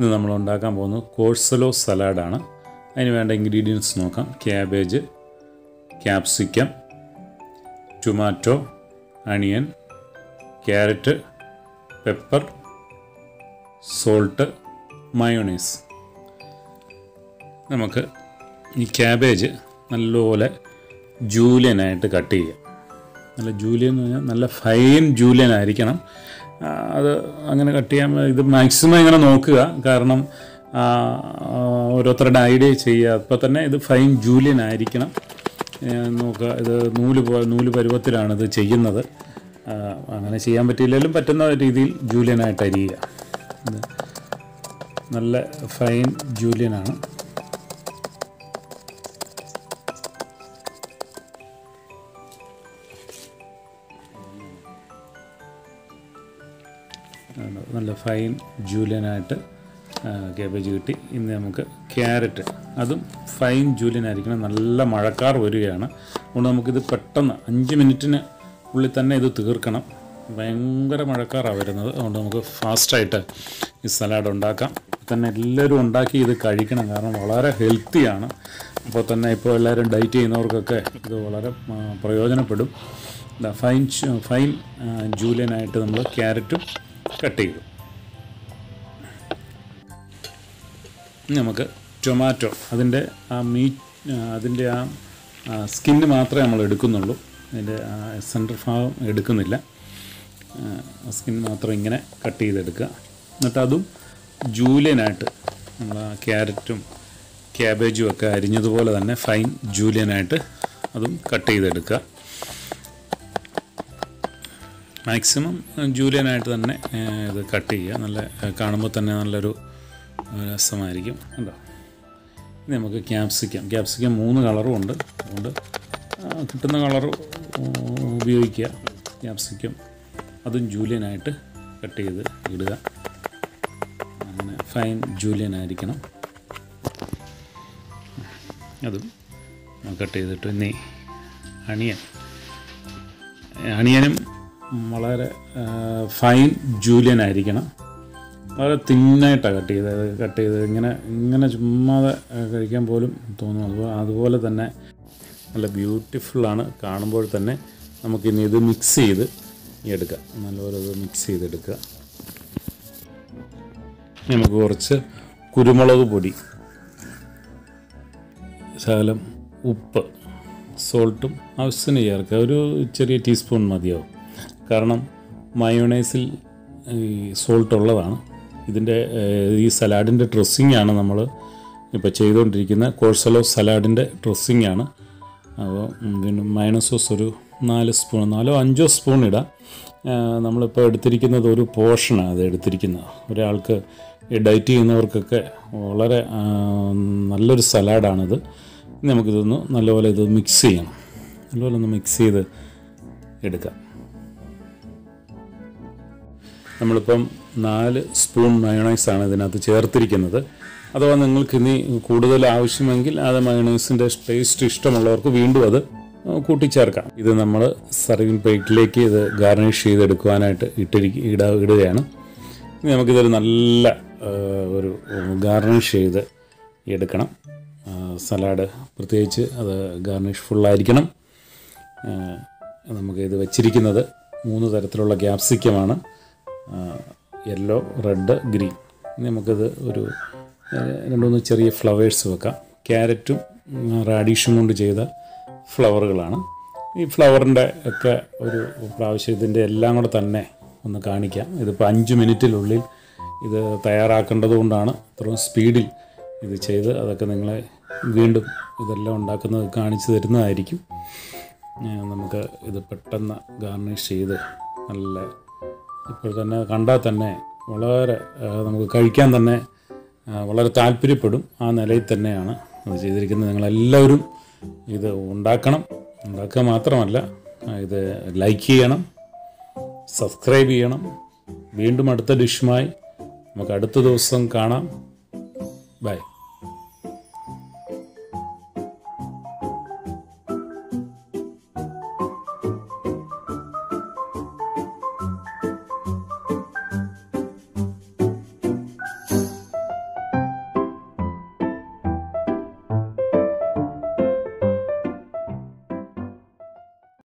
ഇന്ന് നമ്മൾ ഉണ്ടാക്കാൻ പോകുന്നത് കോഴ്സലോ സലാഡാണ്. അതിന് വേണ്ട ഇൻഗ്രീഡിയൻസ് നോക്കാം. Cabbage capsicum tomato onion carrot pepper salt mayonnaise നമുക്ക് ഈ ക്യാബേജ് നല്ലപോലെ ജൂലിയനായിട്ട് കട്ട് ചെയ്യാം. നല്ല ജൂലിയൻ എന്ന് പറഞ്ഞാൽ നല്ല ഫൈൻ ജൂലിയൻ ആയിരിക്കണം. അത് അങ്ങനെ കട്ട് ചെയ്യാൻ ഇത് മാക്സിമം ഇങ്ങനെ നോക്കുക. കാരണം ഓരോരുത്തരുടെ ഐഡിയ ചെയ്യുക. അപ്പോൾ തന്നെ ഇത് ഫൈൻ ജൂലിയൻ ആയിരിക്കണം. നോക്കുക. ഇത് നൂൽ നൂൽ പരുവത്തിലാണ് ഇത് ചെയ്യുന്നത്. അങ്ങനെ ചെയ്യാൻ പറ്റിയില്ലെങ്കിലും പറ്റുന്ന രീതിയിൽ ജൂലിയനായിട്ട് അരിയുക നല്ല ഫൈൻ ജൂലിയനാണ് നല്ല ഫൈൻ ജൂലിയനായിട്ട് കേബേജ് കിട്ടി. ഇന്ന് നമുക്ക് ക്യാരറ്റ് അതും ഫൈൻ ജൂലിയൻ ആയിരിക്കണം നല്ല മഴക്കാർ വരികയാണ്. അതുകൊണ്ട് നമുക്കിത് പെട്ടെന്ന് അഞ്ച് മിനിറ്റിന് ഉള്ളിൽ തന്നെ ഇത് തീർക്കണം. ഭയങ്കര മഴക്കാറാണ് വരുന്നത്. അതുകൊണ്ട് നമുക്ക് ഫാസ്റ്റായിട്ട് ഈ സലാഡ് ഉണ്ടാക്കാം. തന്നെ എല്ലാവരും ഉണ്ടാക്കി ഇത് കഴിക്കണം. കാരണം വളരെ ഹെൽത്തിയാണ് അപ്പോൾ തന്നെ ഇപ്പോൾ എല്ലാവരും ഡയറ്റ് ചെയ്യുന്നവർക്കൊക്കെ ഇത് വളരെ പ്രയോജനപ്പെടും. ഫൈൻ ഫൈൻ ജൂലിയനായിട്ട് നമ്മൾ ക്യാരറ്റും കട്ട് ചെയ്തു. നമുക്ക് ടൊമാറ്റോ അതിന്റെ ആ മീ അതിന്റെ ആ സ്കിന്ന് മാത്രമേ നമ്മൾ എടുക്കുന്നുള്ളൂ. അതിന്റെ സെന്റർ ഭാഗം എടുക്കുന്നില്ല. സ്കിൻ മാത്രം ഇങ്ങനെ കട്ട് ചെയ്തെടുക്കുക. എന്നിട്ട് അതും ജൂലിയനായിട്ട് നമ്മൾ ക്യാരറ്റും ക്യാബേജും ഒക്കെ അരിഞ്ഞതുപോലെ തന്നെ ഫൈൻ ജൂലിയനായിട്ട് അതും കട്ട് ചെയ്തെടുക്കുക. മാക്സിമം ജൂലിയനായിട്ട് തന്നെ ഇത് കട്ട് ചെയ്യുക. നല്ല കാണുമ്പോൾ തന്നെ നല്ലൊരു രസമായിരിക്കും. കണ്ടോ? ഇനി നമുക്ക് ക്യാപ്സിക്കം. ക്യാപ്സിക്കം മൂന്ന് കളറും ഉണ്ട്. അതുകൊണ്ട് കിട്ടുന്ന കളർ ഉപയോഗിക്കുക. ക്യാപ്സിക്കം അതും ജൂലിയനായിട്ട് കട്ട് ചെയ്ത് ഇടുക. അങ്ങനെ ഫൈൻ ജൂലിയൻ ആയിരിക്കണം അതും കട്ട് ചെയ്തിട്ട് ഇനി അണിയൻ. അണിയനും വളരെ ഫൈൻ ജൂലിയൻ ആയിരിക്കണം. വളരെ തിന്നായിട്ടാണ് കട്ട് ചെയ്തത് കട്ട് ചെയ്ത് ഇങ്ങനെ ഇങ്ങനെ ചുമ്മാതെ കഴിക്കാൻ പോലും തോന്നും. അതുപോലെ തന്നെ നല്ല ബ്യൂട്ടിഫുള്ളാണ് കാണുമ്പോൾ തന്നെ നമുക്കിനി ഇത് മിക്സ് ചെയ്ത് എടുക്കാം. നല്ലപോലെ ഇത് മിക്സ് ചെയ്തെടുക്കുക. നമുക്ക് കുറച്ച് കുരുമുളക് പൊടി ശകലം ഉപ്പ് സോൾട്ടും ആവശ്യത്തിന് ചേർക്കുക. ഒരു ചെറിയ ടീസ്പൂൺ മതിയാവും. കാരണം മയോണൈസിൽ ഈ സോൾട്ട് ഉള്ളതാണ്. ഇതിന്റെ ഈ സലാഡിന്റെ ഡ്രസ്സിങ് ആണ് നമ്മൾ ഇപ്പോൾ ചെയ്തുകൊണ്ടിരിക്കുന്ന. കോഴ്സലോ സലാഡിന്റെ ഡ്രസ്സിങ് ആണ്. അപ്പോൾ പിന്നെ മയണസോസ് ഒരു നാല് സ്പൂൺ നാലോ അഞ്ചോ സ്പൂൺ ഇടാം. നമ്മളിപ്പോൾ എടുത്തിരിക്കുന്നത് ഒരു പോർഷനാണ് അത് എടുത്തിരിക്കുന്നത്. ഒരാൾക്ക് ഡയറ്റ് ചെയ്യുന്നവർക്കൊക്കെ വളരെ നല്ലൊരു സലാഡാണിത്. നമുക്കിതൊന്ന് നല്ലപോലെ ഇത് മിക്സ് ചെയ്യണം. നല്ലപോലെ ഒന്ന് മിക്സ് ചെയ്ത് എടുക്കാം. നമ്മളിപ്പം നാല് സ്പൂൺ മയോണൈസാണ് ഇതിനകത്ത് ചേർത്തിരിക്കുന്നത്. അഥവാ നിങ്ങൾക്ക് ഇനി കൂടുതൽ ആവശ്യമെങ്കിൽ അത് മയോണൈസിന്റെ ടേസ്റ്റ് ഇഷ്ടമുള്ളവർക്ക് വീണ്ടും അത് കൂട്ടിച്ചേർക്കാം. ഇത് നമ്മൾ സർവിങ് പ്ലേറ്റിലേക്ക് ഇത് ഗാർണിഷ് ചെയ്തെടുക്കുവാനായിട്ട് ഇട്ടിരിക്ക ഇട ഇടുകയാണ്. ഇനി നമുക്കിതൊരു നല്ല ഒരു ഗാർണിഷ് ചെയ്ത് എടുക്കണം. സലാഡ് പ്രത്യേകിച്ച് അത് ഗാർണിഷ് ഫുള്ളായിരിക്കണം നമുക്ക് ഇത് വച്ചിരിക്കുന്നത് മൂന്ന് തരത്തിലുള്ള ക്യാപ്സിക്കമാണ് യെല്ലോ റെഡ് ഗ്രീൻ നമുക്കിത് ഒരു രണ്ട് മൂന്ന് ചെറിയ ഫ്ലവേഴ്സ് വെക്കാം. ക്യാരറ്റും റാഡീഷും കൊണ്ട് ചെയ്ത ഫ്ലവറുകളാണ് ഈ ഫ്ലവറിന്റെ ഒക്കെ ഒരു പ്രാവശ്യം ഇതിന്റെ എല്ലാം കൂടെ തന്നെ ഒന്ന് കാണിക്കാം. ഇതിപ്പോൾ അഞ്ച് മിനിറ്റിനുള്ളിൽ ഇത് തയ്യാറാക്കേണ്ടത് കൊണ്ടാണ് ഇത്രയും സ്പീഡിൽ ഇത് ചെയ്ത് അതൊക്കെ നിങ്ങളെ വീണ്ടും ഇതെല്ലാം ഉണ്ടാക്കുന്നത് കാണിച്ചു തരുന്നതായിരിക്കും. നമുക്ക് ഇത് പെട്ടെന്ന് ഗാർണിഷ് ചെയ്ത് നല്ല ഇപ്പോൾ തന്നെ കണ്ടാൽ തന്നെ വളരെ നമുക്ക് കഴിക്കാൻ തന്നെ വളരെ താല്പര്യപ്പെടും. ആ നിലയിൽ തന്നെയാണ് അത് ചെയ്തിരിക്കുന്നത്. നിങ്ങളെല്ലാവരും ഇത് ഉണ്ടാക്കണം. ഉണ്ടാക്കുക മാത്രമല്ല ഇത് ലൈക്ക് ചെയ്യണം സബ്സ്ക്രൈബ് ചെയ്യണം. വീണ്ടും അടുത്ത ഡിഷുമായി നമുക്ക് അടുത്ത ദിവസം കാണാം. ബൈ.